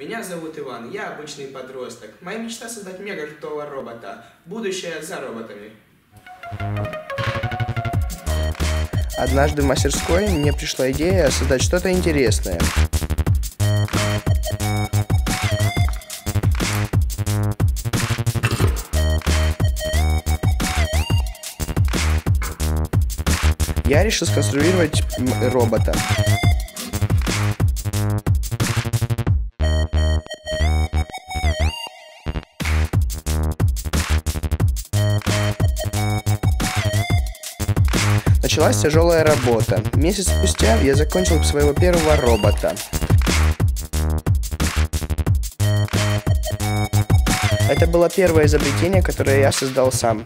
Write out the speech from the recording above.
Меня зовут Иван, я обычный подросток. Моя мечта создать мега крутого робота. Будущее за роботами. Однажды в мастерской мне пришла идея создать что-то интересное. Я решил сконструировать робота. Началась тяжелая работа. Месяц спустя я закончил своего первого робота. Это было первое изобретение, которое я создал сам.